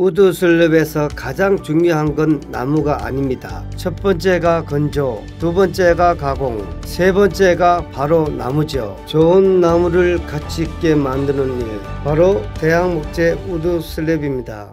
Wood slab에서 가장 중요한 건 나무가 아닙니다. 첫 번째가 건조, 두 번째가 가공, 세 번째가 바로 나무죠. 좋은 나무를 가치 있게 만드는 일, 바로 대양목재 wood slab입니다.